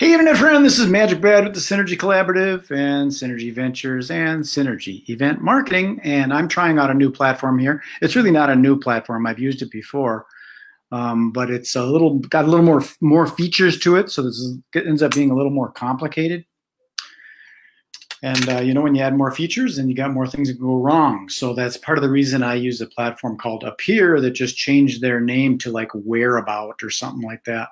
Hey, Internet friend, this is Magic Brad with the Synergy Collaborative and Synergy Ventures and Synergy Event Marketing. And I'm trying out a new platform here. It's really not a new platform, I've used it before. Um, but it's a little got a little more more features to it, so this is, ends up being a little more complicated. And uh, you know, when you add more features, and you got more things that go wrong. So that's part of the reason I use a platform called Appear that just changed their name to like Whereabout or something like that.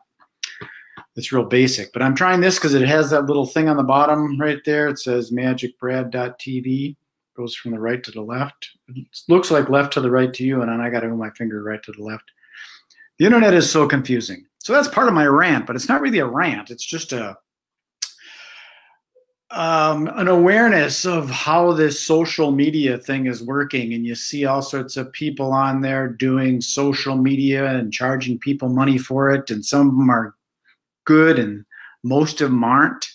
It's real basic, but I'm trying this because it has that little thing on the bottom right there. It says magicbrad.tv. Goes from the right to the left. It looks like left to the right to you, and then I got to move my finger right to the left. The internet is so confusing. So that's part of my rant, but it's not really a rant. It's just a um, an awareness of how this social media thing is working, and you see all sorts of people on there doing social media and charging people money for it, and some of them are good and most of them aren't.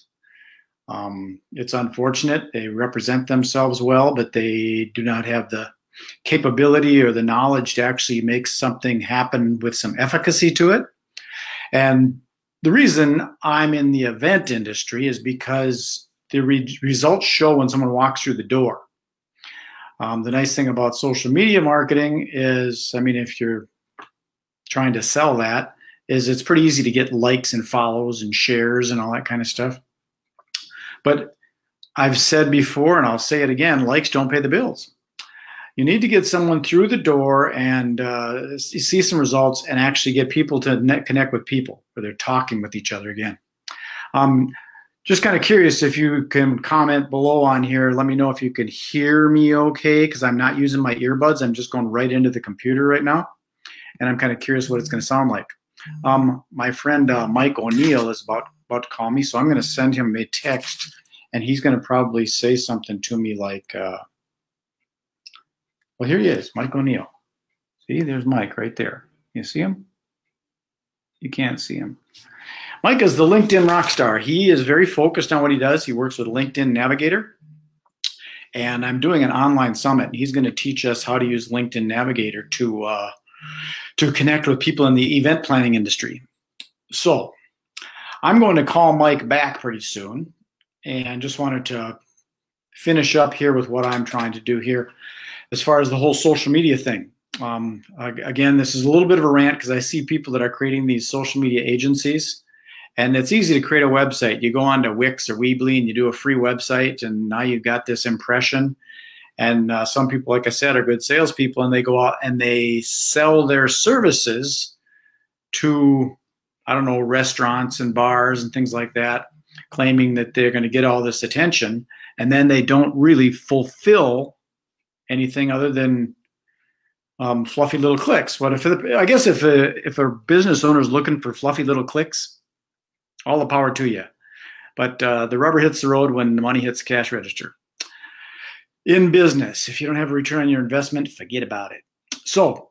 Um, it's unfortunate. They represent themselves well, but they do not have the capability or the knowledge to actually make something happen with some efficacy to it. And the reason I'm in the event industry is because the re- results show when someone walks through the door. Um, the nice thing about social media marketing is, I mean, if you're trying to sell that, is it's pretty easy to get likes and follows and shares and all that kind of stuff. But I've said before, and I'll say it again likes don't pay the bills. You need to get someone through the door and uh, see some results and actually get people to net connect with people where they're talking with each other again. Um, just kind of curious if you can comment below on here. Let me know if you can hear me okay because I'm not using my earbuds. I'm just going right into the computer right now. And I'm kind of curious what it's going to sound like. Um, my friend uh, Mike O'Neill is about about to call me, so I'm going to send him a text, and he's going to probably say something to me like, uh, "Well, here he is, Mike O'Neill. See, there's Mike right there. You see him? You can't see him." Mike is the LinkedIn rock star. He is very focused on what he does. He works with LinkedIn Navigator. And I'm doing an online summit. He's going to teach us how to use LinkedIn Navigator to uh, to connect with people in the event planning industry. So I'm going to call Mike back pretty soon and just wanted to finish up here with what I'm trying to do here as far as the whole social media thing. Um, again, this is a little bit of a rant because I see people that are creating these social media agencies. And it's easy to create a website. You go on to Wix or Weebly and you do a free website, and now you've got this impression. And uh, some people, like I said, are good salespeople, and they go out and they sell their services to, I don't know, restaurants and bars and things like that, claiming that they're going to get all this attention, and then they don't really fulfill anything other than um, fluffy little clicks. What if I guess if a, if a business owner is looking for fluffy little clicks, all the power to you. But uh, the rubber hits the road when the money hits the cash register in business. If you don't have a return on your investment, forget about it. So,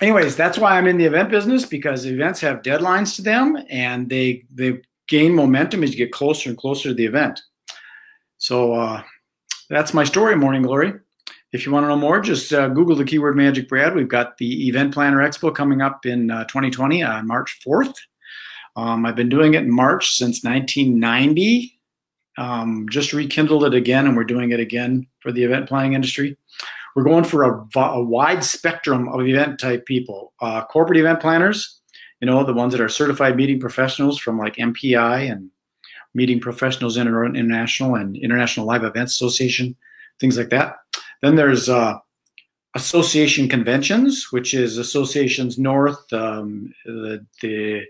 anyways, that's why I'm in the event business because events have deadlines to them and they they gain momentum as you get closer and closer to the event. So uh, that's my story, Morning Glory. If you want to know more, just uh, Google the keyword Magic Brad. We've got the Event Planner Expo coming up in uh, 2020 on March 4th. Um, I've been doing it in March since 1990 um, just rekindled it again, and we're doing it again for the event planning industry. We're going for a, a wide spectrum of event type people, uh, corporate event planners, you know, the ones that are certified meeting professionals from like MPI and Meeting Professionals International and International Live Events Association, things like that. Then there's uh, association conventions, which is associations north, um, the, the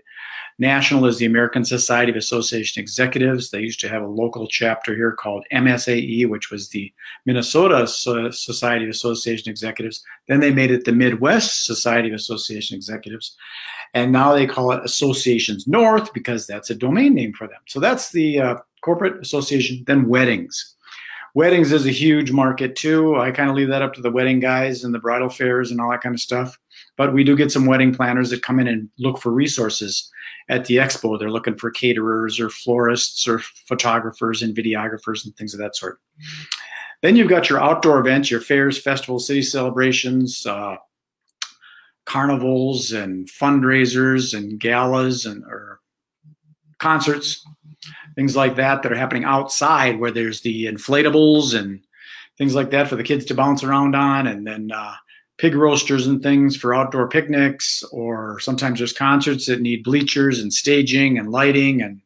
National is the American Society of Association Executives. They used to have a local chapter here called MSAE, which was the Minnesota Society of Association Executives. Then they made it the Midwest Society of Association Executives. And now they call it Associations North because that's a domain name for them. So that's the uh, corporate association. Then weddings. Weddings is a huge market too. I kind of leave that up to the wedding guys and the bridal fairs and all that kind of stuff. But we do get some wedding planners that come in and look for resources at the expo. They're looking for caterers or florists or photographers and videographers and things of that sort. Then you've got your outdoor events, your fairs, festivals, city celebrations, uh, carnivals, and fundraisers and galas and or concerts. Things like that that are happening outside where there's the inflatables and things like that for the kids to bounce around on, and then uh, pig roasters and things for outdoor picnics, or sometimes there's concerts that need bleachers and staging and lighting and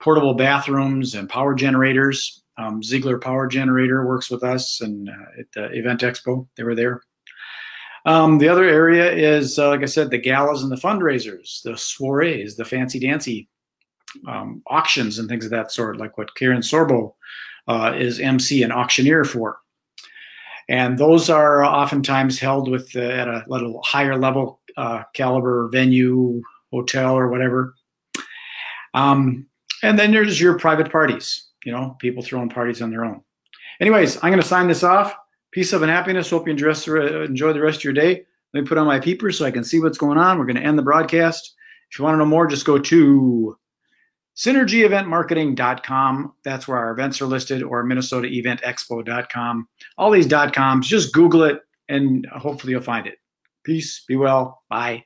portable bathrooms and power generators. Um, Ziegler Power Generator works with us and uh, at the Event Expo. They were there. Um, the other area is, uh, like I said, the galas and the fundraisers, the soirees, the fancy dancy um, auctions and things of that sort, like what Karen Sorbo uh, is MC and auctioneer for. And those are oftentimes held with uh, at a little higher level uh, caliber venue, hotel, or whatever. Um, and then there's your private parties, you know, people throwing parties on their own. Anyways, I'm going to sign this off. Peace, of and happiness. Hope you enjoy the rest of your day. Let me put on my peepers so I can see what's going on. We're going to end the broadcast. If you want to know more, just go to synergyeventmarketing.com. That's where our events are listed, or minnesotaeventexpo.com. All these dot coms, just Google it and hopefully you'll find it. Peace, be well, bye.